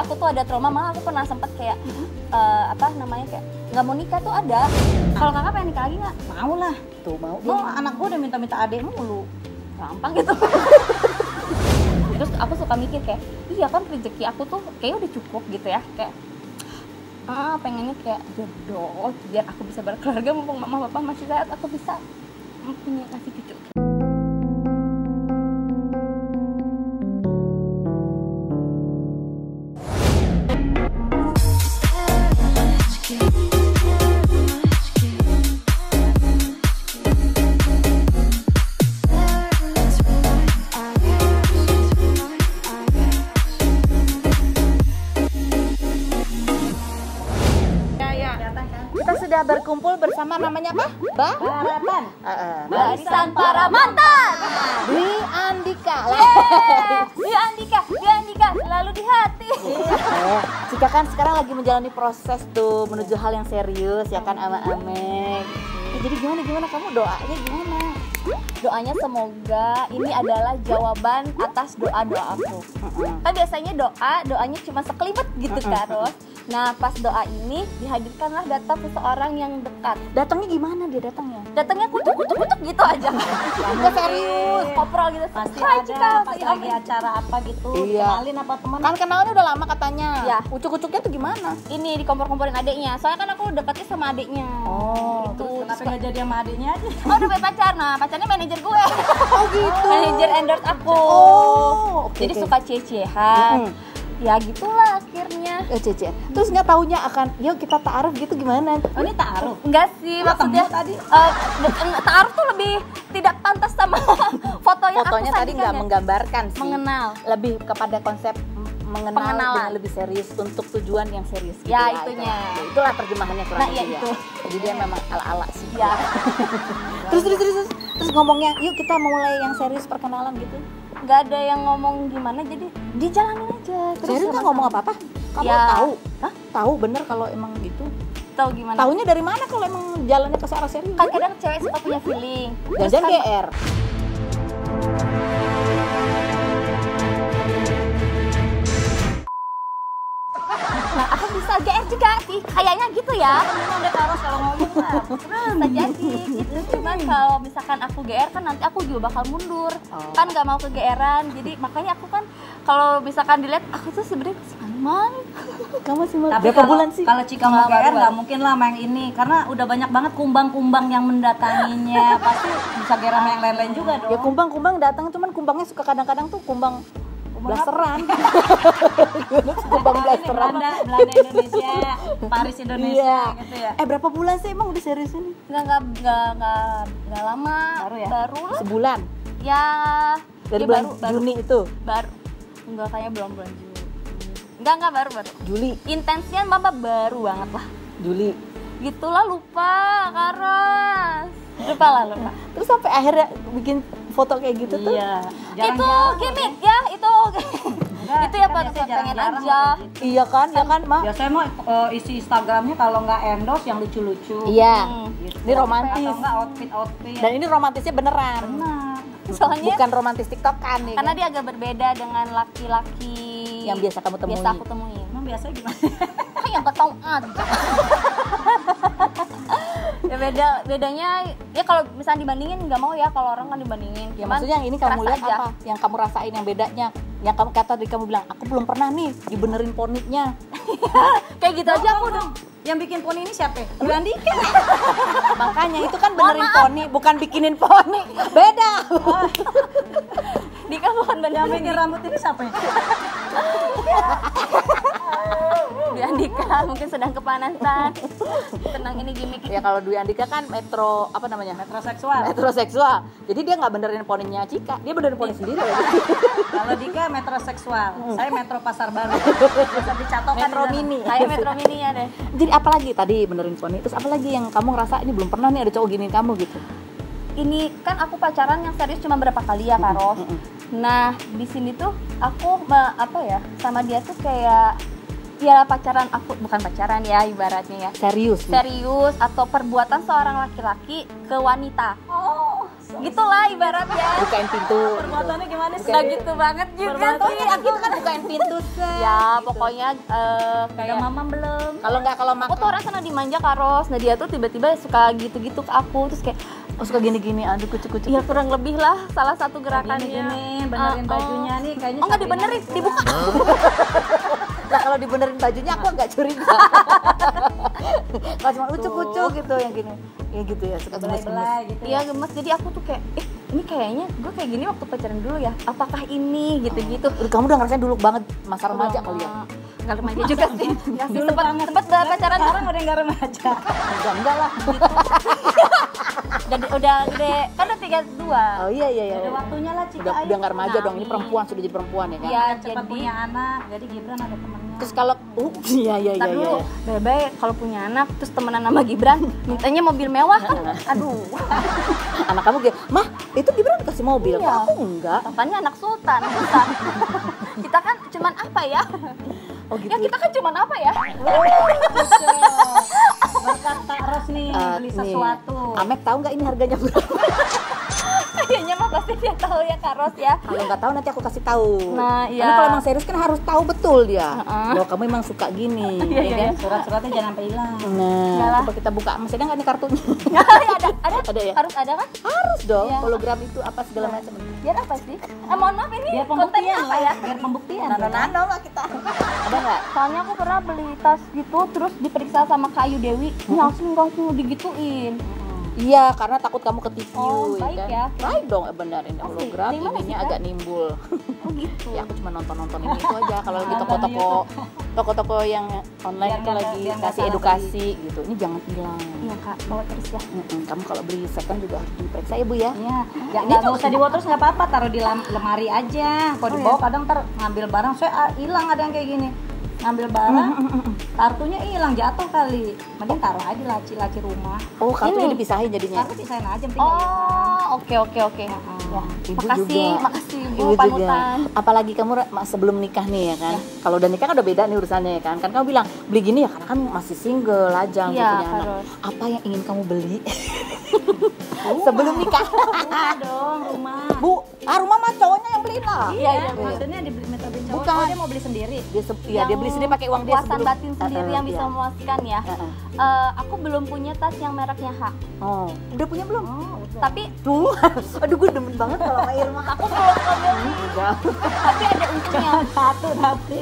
aku tuh ada trauma malah aku pernah sempet kayak eh, apa namanya kayak nggak mau nikah tuh ada kalau kakak pengen nikah lagi nggak Mau lah. Tuh mau. Oh, anak gue udah minta-minta adek mulu. gampang gitu terus aku suka mikir kayak iya kan rezeki aku tuh kayaknya udah cukup gitu ya kayak ah pengennya kayak jodoh biar aku bisa berkeluarga mumpung mama papa masih sehat aku bisa punya ngasih cucu namanya apa? Ba? Harapan. Heeh. barisan para mantan Dwi Andika. dia Andika dia Andika selalu di hati Cika kan sekarang lagi menjalani proses tuh menuju hal yang serius ya kan ama Amek. Ya, jadi gimana gimana kamu doanya gimana? doanya semoga ini adalah jawaban atas doa doa aku kan biasanya doa doanya cuma sekelibat gitu kan Ros nah pas doa ini dihadirkanlah datang seseorang yang dekat Datangnya gimana dia datangnya? datangnya kutuk kutuk kutuk gitu aja Enggak serius. koprol gitu Pasti Hai, ada Cika. pas Ya lagi acara apa gitu. Iya. Kenalin apa teman? Kan kenalnya udah lama katanya. Ya. Ucuk-ucuknya tuh gimana? ini dikompor-komporin adiknya soalnya kan aku dekatnya sama adiknya Oh, itu Kenapa nggak jadi sama adiknya aja? oh udah punya pacar nah pacarnya manajer gue Oh gitu. manajer endorse aku Oh, oke. jadi oke. suka cecehan Mm. Ya gitulah akhirnya Eh, Cece. Terus nggak taunya akan, yuk kita taaruf gitu gimana? Oh ini taruh. enggak sih maksudnya tadi. eh, de- taruh tuh lebih tidak pantas sama foto yang Fotonya aku tadi nggak ya. menggambarkan sih. mengenal Lebih kepada konsep mengenal Pengenalan. dengan lebih serius untuk tujuan yang serius. gitu Ya, itunya. Itu. Itulah terjemahannya kurang Nah, lebih ya. itu. Jadi dia memang ala-ala sih. ya terus, terus terus terus terus ngomongnya, yuk kita mulai yang serius perkenalan gitu. nggak ada yang ngomong gimana jadi dijalanin aja terus Serius nggak ngomong apa-apa? Kamu Ya. tahu? Hah? Tahu bener kalau emang gitu? tahu gimana Taunya dari mana kalau emang jalannya ke arah serius? kan kadang cewek suka punya feeling Jangan kan- Bisa GR juga sih kayaknya gitu ya Memang dia taruh kalau ngomong lah. bisa jadi gitu cuman kalau misalkan aku GR kan nanti aku juga bakal mundur Oh. kan nggak mau ke GR-an jadi makanya aku kan kalau misalkan dilihat aku tuh sebenarnya main Kamu sih Tapi berapa kalau- bulan sih? Kalau Cika mau GR nggak mungkin lah main ini karena udah banyak banget kumbang-kumbang yang mendatanginya. Pasti bisa GR sama yang lain-lain juga dong. Ya kumbang-kumbang datang cuman kumbangnya suka kadang-kadang tuh kumbang blasteran. kumbang Ini blasteran. Belanda, Belanda Indonesia, Paris Indonesia Iya. gitu ya. Eh berapa bulan sih emang udah serius ini? nggak nggak nggak nggak nggak lama Baru ya? baru lah Sebulan. ya Dari ya bulan baru, baru Juni itu. baru enggak kayaknya belum bulan Juni enggak enggak baru baru Juli, intensnya mama baru banget lah Juli. gitulah lupa karas lupa lah lupa Terus sampai akhirnya bikin foto kayak gitu tuh. Iya. itu Jarang-jarang gimmick ya itu Enggak, itu ya kan biasanya pengen aja gitu. Iya kan, ya kan, Mak? Biasanya mah eh, isi Instagramnya kalau nggak endorse yang lucu-lucu. Iya. Hmm. Gitu. Ini romantis. Atau nggak outfit-outfit. Dan ini romantisnya beneran. Benar. soalnya Bukan romantis TikTokan nih. karena dia agak berbeda dengan laki-laki Yang biasa kamu temui. biasa aku temuin Emang biasanya gimana? kan yang ketong aja ya beda bedanya ya kalau misalnya dibandingin nggak mau ya kalau orang kan dibandingin Ya Cuman maksudnya yang ini kamu lihat aja. apa? Yang kamu rasain yang bedanya? Yang kamu kata tadi kamu bilang, aku belum pernah nih dibenerin poninya. kayak gitu aja aku udah Yang bikin poni ini siapa? Dwi Andika. Makanya itu kan benerin poni, bukan bikinin poni. Beda. di kampung Yang bener bikin rambut ini siapa? Di Andika mungkin sedang kepanasan tenang ini gimmick ya kalau Dwi Andika kan metro apa namanya? Metroseksual. Metroseksual. Jadi dia nggak benerin poninya Cika, dia benerin poni sendiri. loh. Kalau Dika metroseksual. Saya metro pasar baru. Bisa dicatokkan Metro mini. kayak metro mini ya deh Jadi apalagi tadi benerin poni? Terus apalagi yang kamu ngerasa ini belum pernah nih ada cowok giniin kamu gitu? ini kan aku pacaran yang serius cuma berapa kali ya Karo Mm-mm. nah di sini tuh aku apa ya sama dia tuh kayak ya pacaran aku bukan pacaran ya ibaratnya ya. Serius. nih. serius atau perbuatan seorang laki-laki ke wanita. Oh, gitulah ibaratnya. Bukain pintu. Perbuatannya gimana sih? nggak gitu banget juga. Sih tuh kan bukain pintu Seth. ya pokoknya eh, Udah. kayak mama belum? kalau nggak kalau aku tuh orang sana dimanja karos nah dia tuh tiba-tiba suka gitu-gitu ke aku. Terus kayak oh, suka gini-gini aduh kucuk-kucuk. Ya kurang lebih lah salah satu gerakannya. gini, benerin bajunya oh. nih kayaknya oh nggak dibenerin dibuka Nah kalau dibenerin bajunya aku nggak curiga. kalau cuma ucuk-ucuk gitu yang gini, ya gitu ya suka. Belai-belai gitu. Iya gemes jadi aku tuh kayak eh ini kayaknya gue kayak gini waktu pacaran dulu ya apakah ini gitu-gitu Kamu udah ngerasain dulu banget masa remaja kali ya? nggak remaja juga sih ya Dulu sempat banget. sempat udah pacaran Sekarang udah nggak remaja. Enggak enggak lah. udah udah gede kan udah tiga dua Oh iya iya iya. Udah waktunya lah Cika. Udah ayo. udah nggak remaja dong. Ini Nami. perempuan sudah jadi perempuan ya kan? Iya, Cepat jadi- punya anak. Jadi Gibran ada temennya. Terus kalau uh iya iya iya iya. bebe kalau punya anak terus temenan sama Gibran, mintanya mobil mewah. Aduh, Anak kamu gitu, mah itu Gibran dikasih mobil, Iya. kok aku enggak. apanya anak sultan kita. kita kan cuman apa ya? Oh gitu. Ya kita kan cuman apa ya? Berkat Kak Ros nih Eh, beli nih, sesuatu. Amek tahu nggak ini harganya berapa? Kayaknya mah pasti dia tahu ya Karos ya. Kalau nggak tahu nanti aku kasih tahu. Nah, Karena iya. kalau emang serius kan harus tahu betul dia. Heeh. Bahwa kamu emang suka gini, Iya, ya iya, kan? Surat-suratnya jangan sampai hilang. Nah, Iyalah. coba kita buka. Masih ada nggak nih kartunya? Ya, ada, ada, Ada ya? Harus ada kan? harus dong. Iya. Hologram itu apa segala macam. Biar apa sih? Eh, mohon maaf ini Biar kontennya pembuktian apa lah ya? Biar pembuktian. Nano nano lah kita. Ada nggak? Soalnya aku pernah beli tas gitu, terus diperiksa sama Kayu Dewi, ini langsung langsung digituin. Iya, karena takut kamu ketipu, Oh, ya baik kan? ya. Baik dong, eh, benar ini Asli. hologram, ininya agak nimbul. Oh gitu. ya aku cuma nonton-nonton ini itu aja. Kalau lagi toko-toko, toko-toko yang online itu lagi kasih edukasi gitu. Ini jangan hilang. Iya kak, bawa terus ya. Mm-mm, Kamu kalau beli second juga harus diperiksa ya bu ya. Iya, nggak nggak usah dibawa terus nggak apa-apa, taruh di lemari aja. Kalau Oh, dibawa iya? kadang ntar ngambil barang, saya ah, hilang ada yang kayak gini. Ngambil barang, kartunya hilang jatuh kali. Mending taruh aja laci-laci rumah. Oh, kartunya Ini. dipisahin jadinya. Kartu pisahin aja, penting hilang. Oh, oke oke oke. Ya, Ibu makasih, juga. makasih ibu Ibu juga. panutan. Apalagi kamu sebelum nikah nih ya kan. Kalau udah nikah kan udah beda nih urusannya ya kan. Kan kamu bilang beli gini ya karena kan masih single, lajang Iya, gitu punya anak. Apa yang ingin kamu beli? sebelum nikah. Rumah dong, rumah. Bu, ah rumah mah cowoknya yang beliin lah. Iya, iya. maksudnya dibeli beli cowok. Bukan. Oh, dia mau beli sendiri. Dia se- iya, dia beli sendiri pakai uang dia sebelum. batin sendiri eh, yang bisa iya. memuaskan ya. Eh, eh. Eh, aku belum punya tas yang mereknya H. Oh, udah punya belum? Oh. Tapi Tuh, aduh gue demen banget kalau sama Irma. aku belum beli. Tapi ada untungnya. satu tapi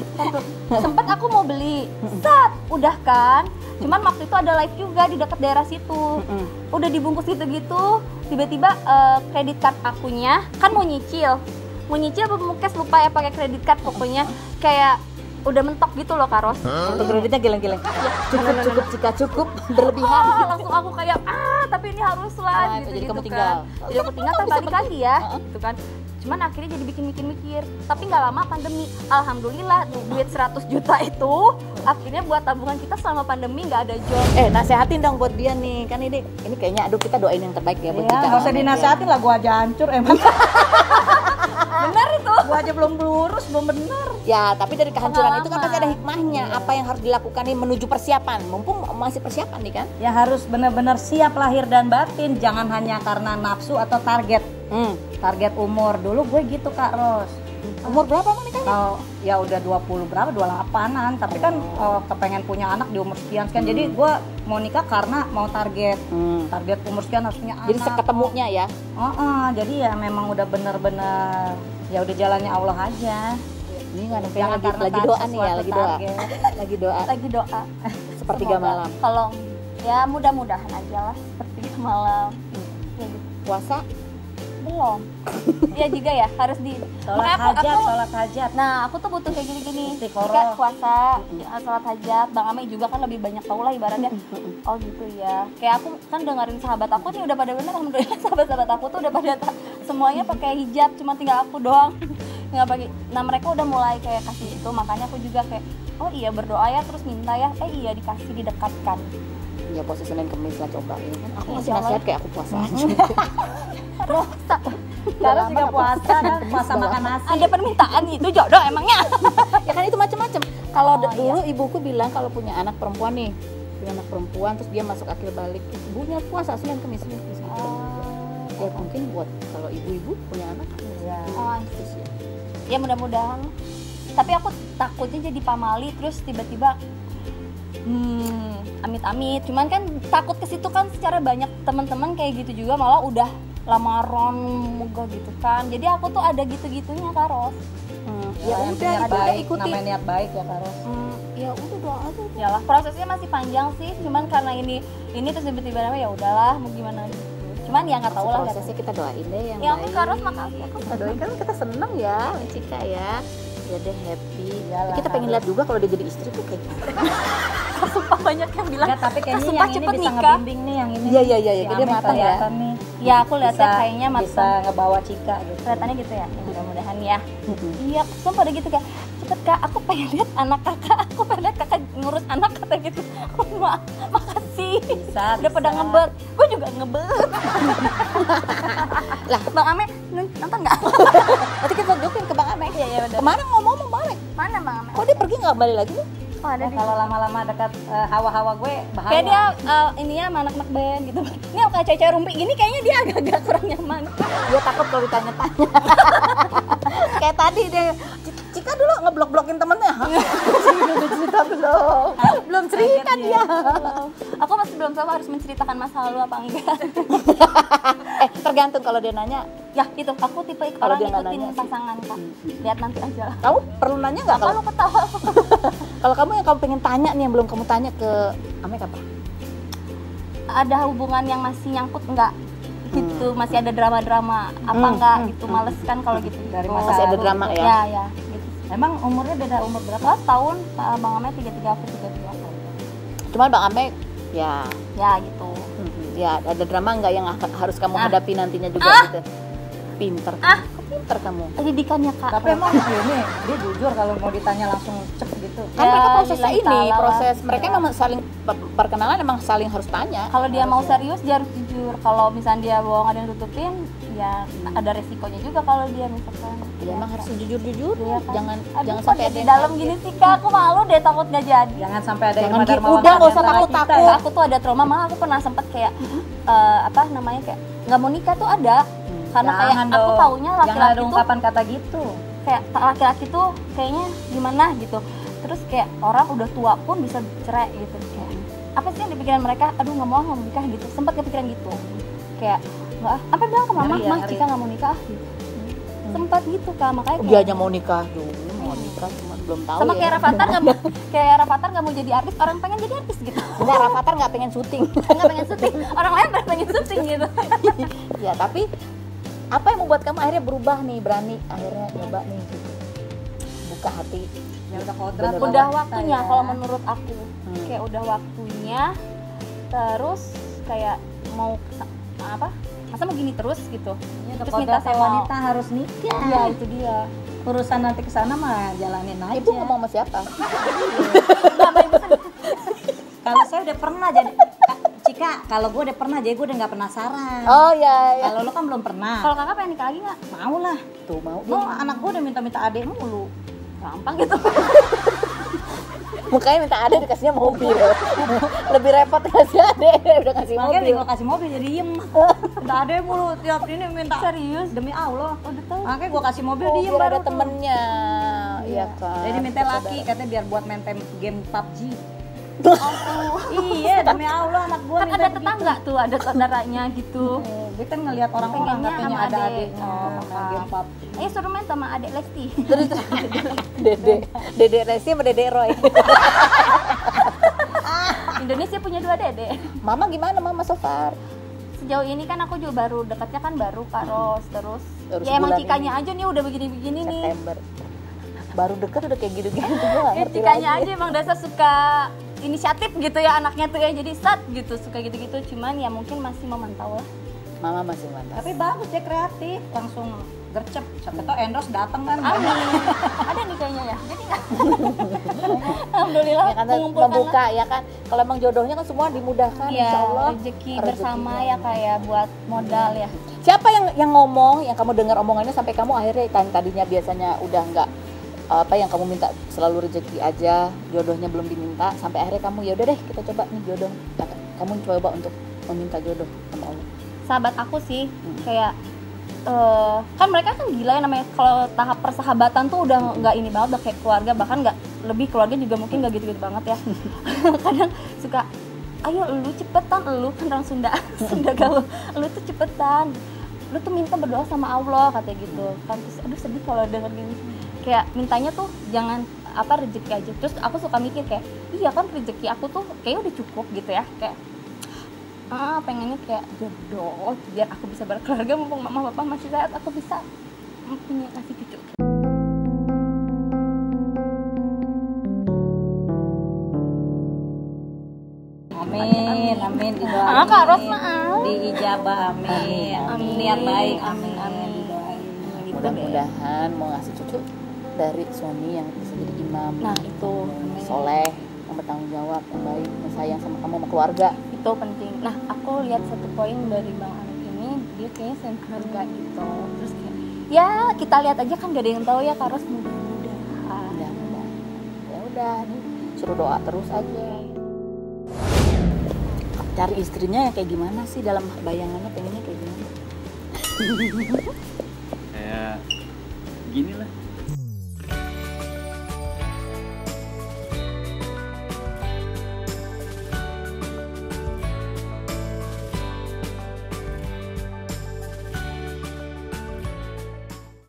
Sempet aku mau beli. Sat, udah kan? Cuman waktu itu ada live juga di dekat daerah situ. Udah dibungkus gitu-gitu, tiba-tiba eh, kredit card akunya kan mau nyicil. Mau nyicil apa mau cash lupa ya pakai kredit card pokoknya kayak udah mentok gitu loh Karos. Untuk kreditnya geleng-geleng. Cukup, cukup, jika cukup, berlebihan. Ah, langsung aku kayak ah tapi ini harus Ah, lah itu gitu, jadi gitu kamu kan. tinggal. Jadi aku tinggal bisa balik lagi ya gitu kan. Cuman akhirnya jadi bikin mikir-mikir. Tapi nggak lama pandemi. Alhamdulillah du- duit 100 juta itu akhirnya buat tabungan kita selama pandemi nggak ada job. Eh, nasehatin dong buat dia nih. Kan ini ini kayaknya aduh kita doain yang terbaik ya buat ya kita. nggak usah ya. dinasehatin lah gua aja hancur emang Benar itu. gua aja belum lurus belum bener Ya, tapi dari kehancuran itu kan pasti ada hikmahnya. Apa yang harus dilakukan nih menuju persiapan. Mumpung masih persiapan nih kan. ya harus benar-benar siap lahir dan batin jangan hanya karena nafsu atau target Hmm. target umur dulu gue gitu kak Ros Umur berapa mau nikahnya? kalau ya udah 20 berapa 28an tapi kan eh, kepengen punya anak di umur sekian sekian jadi gue mau nikah karena mau target Hmm. target umur sekian harus punya Jadi anak seketemunya ya. oh, oh, jadi ya memang udah bener-bener ya udah jalannya Allah aja Ini nggak ada Jangan lagi, lagi doa nih ya, lagi doa. Lagi doa. Lagi doa. Sepertiga malam. Kalau ya mudah-mudahan aja lah sepertiga malam. Ya gitu. Puasa Belum. Iya juga ya harus di. sholat hajat aku sholat hajat Nah, aku tuh butuh kayak gini-gini. Istiqoroh. Kayak puasa, ya, sholat hajat, Bang Ame juga kan lebih banyak tahu lah ibaratnya. Oh gitu ya. Kayak aku kan dengerin sahabat aku nih udah pada bener alhamdulillah sahabat-sahabat aku tuh udah pada semuanya pakai hijab, cuma tinggal aku doang nggak pakai. Nah mereka udah mulai kayak kasih itu, makanya aku juga kayak oh iya berdoa ya terus minta ya, eh iya dikasih didekatkan. ya puasa Senin Kamis lah coba ya kan. Aku Iya, masih nasihat kayak aku puasa aja. Puasa. Karena juga puasa kan puasa makan nasi Ada permintaan itu jodoh emangnya? ya kan itu macam-macam. Kalau Oh, dulu ibuku bilang kalau punya anak perempuan nih, punya anak perempuan terus dia masuk akhir balik, ibunya puasa Senin Kamis Senin Kamis. Oh. ya mungkin buat kalau ibu-ibu punya anak Iya. Oh, ya ya mudah-mudahan. Tapi aku takutnya jadi pamali terus tiba-tiba hmm amit-amit. Cuman kan takut ke situ kan secara banyak teman-teman kayak gitu juga malah udah lamaran moga gitu kan. Jadi aku tuh ada gitu-gitunya karos Hmm, Ya, ya udah niat baik, ikuti. namanya niat baik ya Karos. hmm, ya udah doa aja. Ya lah prosesnya masih panjang sih cuman karena ini ini terus tiba-tiba namanya ya udahlah mau gimana gitu cuman ya nggak tahu lah prosesnya kita doain deh yang ya baik ampun karos makasih aku kita doain kan kita seneng ya Cika ya ya deh happy Iyalah, kita pengen harus. lihat juga kalau dia jadi istri tuh kayak gimana sumpah banyak yang bilang Enggak, tapi kayaknya sumpah yang ini bisa nikah. ngebimbing nih yang ini. Iya, iya, iya, iya. Si Dia Amin matang ya. nih. ya aku lihatnya Bisa- kayaknya bisa matang ngebawa Cika gitu. kelihatannya gitu ya ya mudah-mudahan ya iya sumpah udah gitu kayak cepet kak aku pengen lihat anak kakak aku pengen lihat kakak ngurus anak kata gitu. Ma makasih. Bisa, udah pada ngebet. Gue juga ngebet. Lah. bang Ame nonton nggak? Nanti kita jokin ke Bang Amek iya iya bener. Kemarin ngomong Bang Amek mana bang Ame? Kok dia pergi nggak balik lagi nih oh ada Nah, kalau lama-lama dekat eh, hawa-hawa gue bahaya. kayak dia uh, ininya sama anak-anak band gitu. Ini kayak cewek-cewek rumpi. Gini kayaknya dia agak-agak kurang nyaman. Dia takut kalau ditanya-tanya kayak tadi dia "C- Cika dulu ngeblok-blokin temennya. Udah cerita belum belum cerita dia. Aku masih belum tahu harus menceritakan masa lalu apa enggak. Eh tergantung kalau dia nanya. Ya itu. Aku tipe Kalau orang nggak ngikutin pasangan kak. Lihat nanti aja. Kamu perlu nanya nggak kalau ketawa. Kalau kamu yang kamu pengen tanya nih yang belum kamu tanya ke Amek apa? Ada hubungan yang masih nyangkut enggak gitu Hmm. masih ada drama-drama apa Hmm, enggak hmm, gitu hmm. males kan kalau gitu Dari Oh. masa masih ada lalu drama gitu. ya ya ya gitu Emang umurnya beda umur berapa? Tahun Pak Bang Ame tiga tiga aku tiga tiga cuman Bang Amek ya ya gitu ya ada drama nggak yang harus kamu Ah. hadapi nantinya juga Ah. gitu pinter Ah. kamu pinter kamu pendidikannya kak Tapi emang ini dia jujur kalau mau ditanya langsung cep gitu. kan Ya, mereka lillahi ini proses lah. mereka memang saling per- perkenalan emang saling harus tanya kalau dia mau serius dia harus jujur kalau misalnya dia bohong ada yang tutupin ya ada resikonya juga kalau dia misalkan ya emang harus jujur jujur Iya kan? jangan Aduh, jangan sampai ada di yang dalam gini sih kak aku malu deh takut gak jadi Jangan sampai ada Jangan Irma gitu, Darmawan udah, nggak usah takut, kita takut. ya. aku tuh ada trauma malah aku pernah sempet kayak eh, apa namanya kayak nggak mau nikah tuh ada Hmm. karena kayak Jangan aku dong. taunya Jangan laki-laki tuh ungkapan kata gitu. kayak laki-laki tuh kayaknya gimana gitu terus kayak orang udah tua pun bisa cerai gitu. Kayak apa sih yang di pikiran mereka? Aduh nggak mau nggak mau nikah gitu. Sempat kepikiran gitu. Kayak nggak ah. Apa bilang ke mama ya, mah jika nggak mau nikah. Ah," gitu. sempat gitu kak. Makanya dia kayak aja mau nikah. Dulu mau nikah cuma belum tahu sama ya. kayak Rafathar nggak mau kayak Rafathar nggak mau jadi artis orang pengen jadi artis gitu. Enggak Rafathar nggak pengen syuting. Nggak pengen syuting. Orang lain pada pengen syuting gitu. Ya tapi apa yang membuat kamu akhirnya berubah nih berani akhirnya coba nih gitu? Buka hati Ya udah kodrat. Udah kita waktunya ya. kalau menurut aku Hmm. kayak udah waktunya terus kayak mau apa masa mau gini terus gitu udah terus minta sama wanita harus nikah. ya itu dia Urusan nanti ke sana mah jalanin aja. ibu ngomong sama siapa Kalau saya udah pernah jadi Cika, kalau gue udah pernah jadi gue udah nggak penasaran. oh ya ya Kalau lu kan belum pernah. kalau kakak pengen nikah lagi nggak Mau lah. tuh mau Lu anak gue udah minta-minta adek mulu. Gampang gitu. Mukanya minta ada dikasihnya mobil. Lebih repot kasih ada udah kasih Makanya mobil. gue kasih mobil jadi diem. Minta adek mulu tiap ini minta. serius? Demi Allah. udah tahu Makanya gue kasih mobil oh, diem baru ada temennya. Iya kan. Jadi minta laki katanya biar buat main game PUBG. Oh, iya demi Allah anak gue kan ada tetangga tuh ada saudaranya gitu. Gue kan ngelihat orang-orang katanya ada adek. adeknya Oh, PUBG. ayo suruh main sama adek Lesti. Dede dede Resi sama dede Roy. Indonesia punya dua dede. Mama gimana mama so far? Sejauh ini kan aku juga baru dekatnya kan baru Kak Ros terus. Baru ya emang cikanya ini. aja nih udah begini-begini nih. September. Baru deket udah kayak gitu-gitu gue gak Eh, ngerti cikanya lagi. aja emang dasar suka inisiatif gitu ya anaknya tuh ya. Jadi sat gitu suka gitu-gitu. Cuman ya mungkin masih memantau lah. Mama masih mantap Tapi bagus dia kreatif, langsung gercep. Siapa tau endorse datang kan. amin. Ada nih kayaknya ya. Jadi nggak alhamdulillah ya kan membuka ya kan. Kalau emang jodohnya kan semua dimudahkan ya insya Allah rezeki bersama ya kayak buat modal ya. Siapa yang yang ngomong yang kamu dengar omongannya sampai kamu akhirnya tadinya biasanya udah nggak apa yang kamu minta selalu rezeki aja jodohnya belum diminta sampai akhirnya kamu ya udah deh kita coba nih jodoh. Kamu coba untuk meminta jodoh sama Allah. Sahabat aku sih kayak eh, kan mereka kan gila ya namanya kalau tahap persahabatan tuh udah nggak ini banget udah kayak keluarga bahkan nggak lebih keluarga juga mungkin nggak gitu-gitu banget ya. Kadang suka ayo lu cepetan lu kan orang Sunda Sunda gaul lu tuh cepetan lu tuh minta berdoa sama Allah katanya gitu. Kan terus aduh sedih kalau denger gini kayak mintanya tuh jangan apa rezeki aja terus aku suka mikir kayak iya kan rezeki aku tuh kayak udah cukup gitu ya kayak ah pengennya kayak jodoh biar aku bisa berkeluarga mumpung mama papa masih sehat aku bisa punya kasih cucu Amin, amin didoain. Ah, Kak Ros mah, ah. Diijabah, amin. Amin. Niat baik, Amin, amin, amin. mudah-mudahan mau ngasih cucu dari suami yang bisa jadi imam Nah, itu. yang soleh yang bertanggung jawab yang baik yang sayang sama kamu sama keluarga. Itu penting. Nah aku lihat satu poin dari bang Arif ini dia kayaknya sayang keluarga gitu terus kayak ya kita lihat aja kan gak ada yang tahu ya Karos mudah-mudahan mudah-mudahan ya udah nih suruh doa terus aja. Cari istrinya yang kayak gimana sih? Dalam bayangannya pengennya kayak gimana? Kayak gini lah